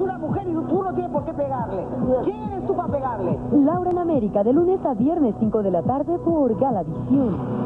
Una mujer y tú no tienes por qué pegarle. ¿Quién eres tú para pegarle? Laura en América, de lunes a viernes 5 de la tarde por Galavisión.